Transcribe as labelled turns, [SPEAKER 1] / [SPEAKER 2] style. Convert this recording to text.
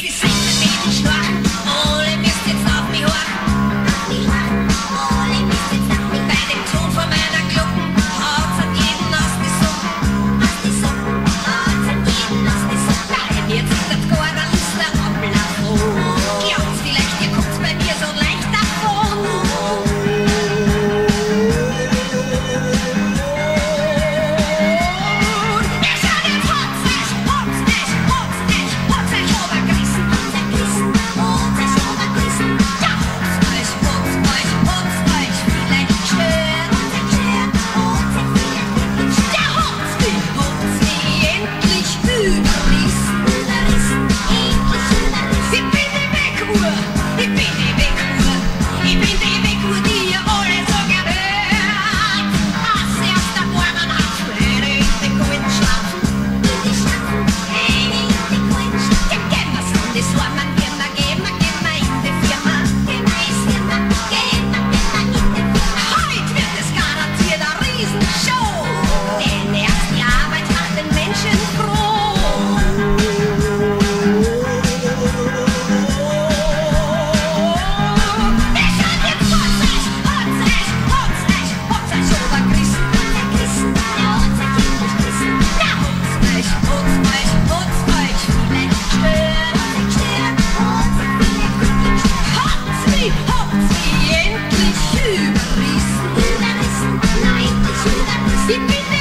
[SPEAKER 1] He said Ich bin